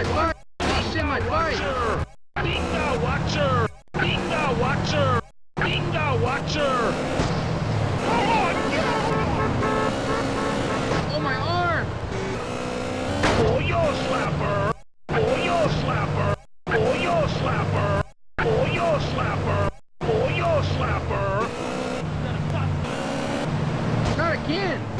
Watcher! Demon Watcher! Being the Watcher! Being the Watcher! Being the Watcher! Come on! Oh, my arm! Oh, yo, slapper! Oh, yo, slapper! Oh, yo, slapper! Oh, yo, slapper! Oh, yo, slapper! Not again!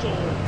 soul.